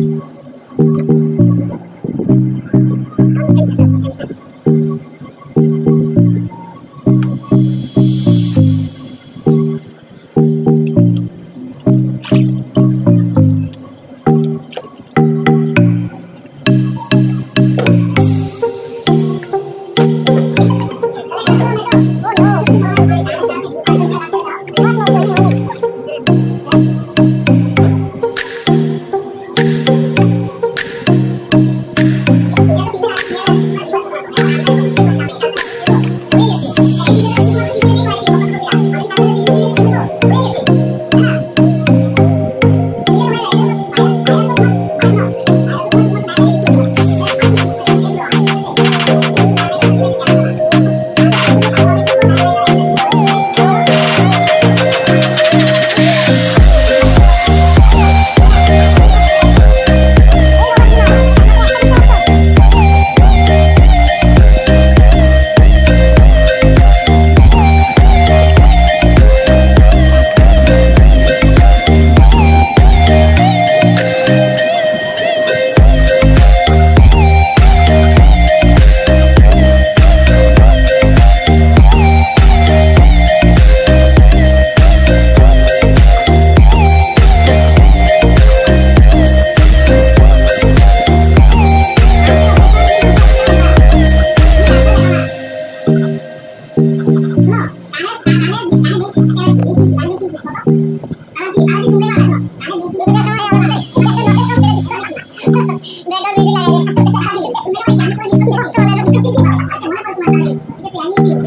Thank you. I need you.